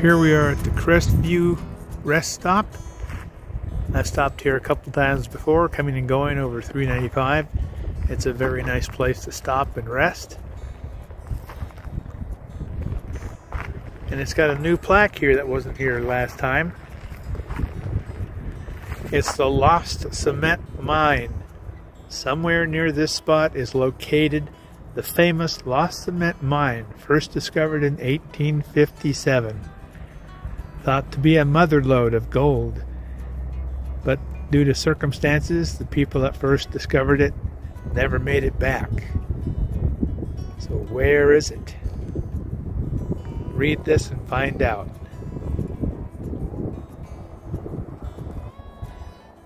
Here we are at the Crestview Rest Stop. I've stopped here a couple times before, coming and going over 395. It's a very nice place to stop and rest. And it's got a new plaque here that wasn't here last time. It's the Lost Cement Mine. Somewhere near this spot is located the famous Lost Cement Mine, first discovered in 1857 thought to be a mother lode of gold. But due to circumstances, the people that first discovered it never made it back. So, where is it? Read this and find out.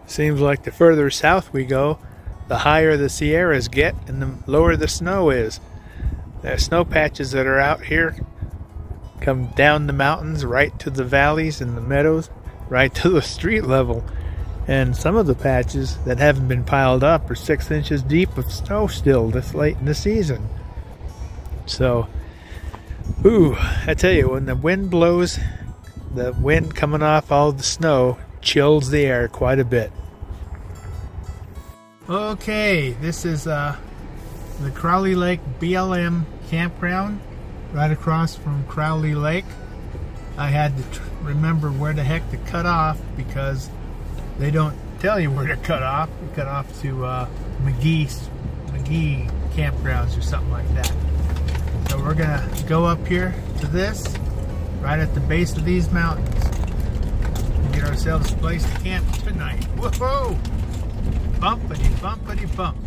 Seems like the further south we go, the higher the Sierras get and the lower the snow is. The snow patches that are out here come down the mountains right to the valleys and the meadows, right to the street level. And some of the patches that haven't been piled up are six inches deep of snow still this late in the season. So, ooh, I tell you, when the wind blows, the wind coming off all the snow chills the air quite a bit. Okay, this is uh, the Crowley Lake BLM campground right across from Crowley Lake. I had to remember where the heck to cut off because they don't tell you where to cut off. You cut off to uh, McGee, McGee campgrounds or something like that. So we're gonna go up here to this, right at the base of these mountains, and get ourselves a place to camp tonight. Whoa! Bumpity bumpity bump.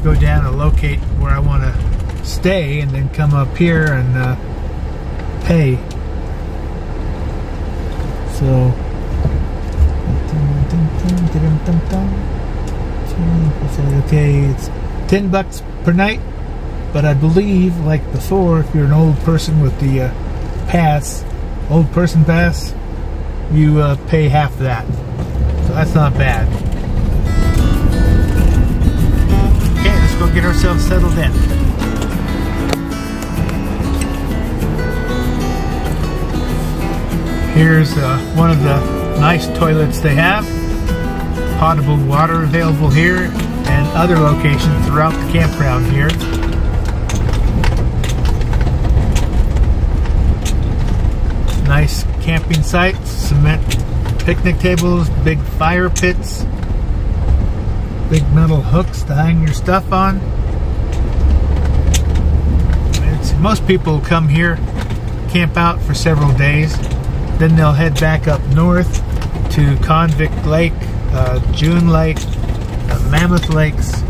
To go down and locate where I want to stay and then come up here and uh, pay. So, okay, it's 10 bucks per night, but I believe, like before, if you're an old person with the uh, pass, old person pass, you uh, pay half that. So that's not bad. Go get ourselves settled in. Here's uh, one of the nice toilets they have. Potable water available here and other locations throughout the campground here. Nice camping sites, cement picnic tables, big fire pits, big metal hooks to hang your stuff on. It's, most people come here, camp out for several days, then they'll head back up north to Convict Lake, uh, June Lake, uh, Mammoth Lakes,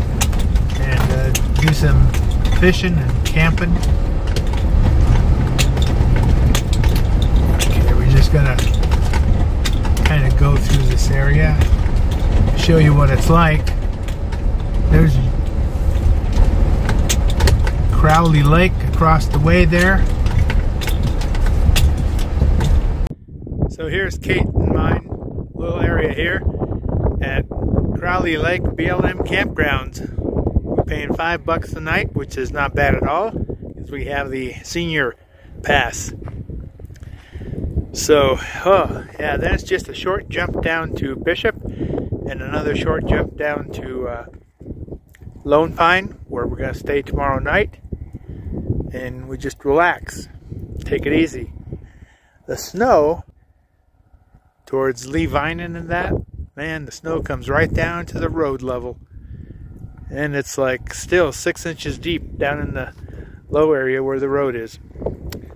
and uh, do some fishing and camping. Okay, we're just gonna kind of go through this area, show you what it's like. There's Crowley Lake across the way there. So here's Kate and mine little area here at Crowley Lake BLM Campgrounds. We're paying five bucks a night, which is not bad at all, because we have the senior pass. So, oh, yeah, then it's just a short jump down to Bishop and another short jump down to uh, Lone Pine, where we're going to stay tomorrow night. And we just relax, take it easy. The snow towards Lee Vining and that, man, the snow comes right down to the road level. And it's like still six inches deep down in the low area where the road is.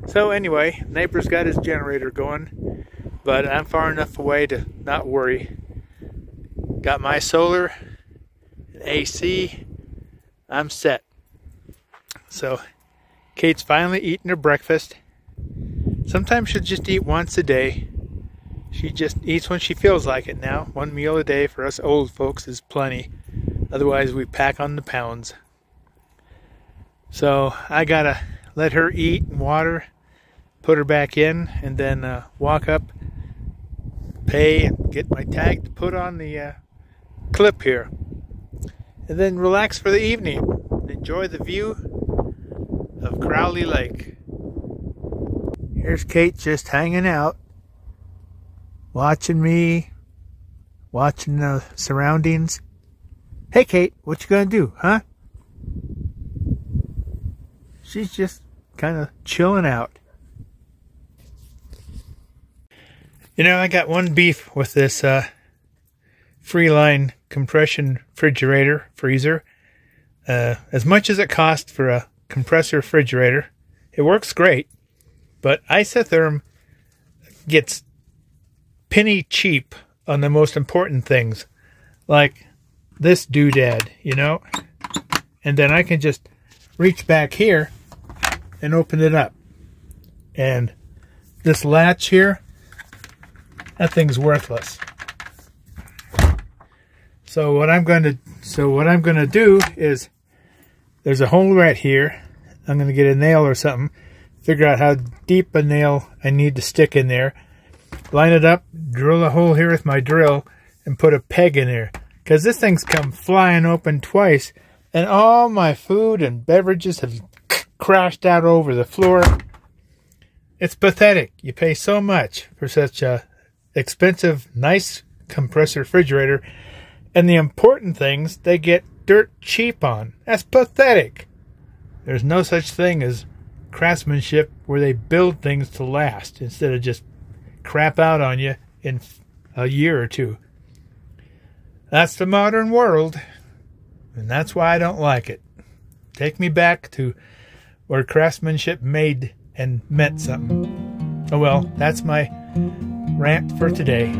So anyway, neighbor's got his generator going, but I'm far enough away to not worry. Got my solar, AC, I'm set. So Kate's finally eating her breakfast. Sometimes she'll just eat once a day. She just eats when she feels like it now. One meal a day for us old folks is plenty. Otherwise, we pack on the pounds. So I gotta let her eat and water, put her back in, and then uh, walk up, pay, and get my tag to put on the uh, clip here. And then relax for the evening. Enjoy the view of Crowley Lake. Here's Kate just hanging out watching me, watching the surroundings. Hey, Kate, what you gonna do, huh? She's just kind of chilling out. You know, I got one beef with this uh, Freeline compression refrigerator freezer. Uh, as much as it costs for a compressor refrigerator, it works great, but isotherm gets penny cheap on the most important things, like this doodad, you know? And then I can just reach back here and open it up. And this latch here, that thing's worthless. So what I'm going to so what I'm going to do is there's a hole right here. I'm going to get a nail or something, figure out how deep a nail I need to stick in there line it up, drill a hole here with my drill, and put a peg in there. Because this thing's come flying open twice, and all my food and beverages have crashed out over the floor. It's pathetic. You pay so much for such a expensive, nice compressor refrigerator, and the important things they get dirt cheap on. That's pathetic. There's no such thing as craftsmanship where they build things to last instead of just crap out on you in a year or two. That's the modern world, and that's why I don't like it. Take me back to where craftsmanship made and meant something. Oh well, that's my rant for today.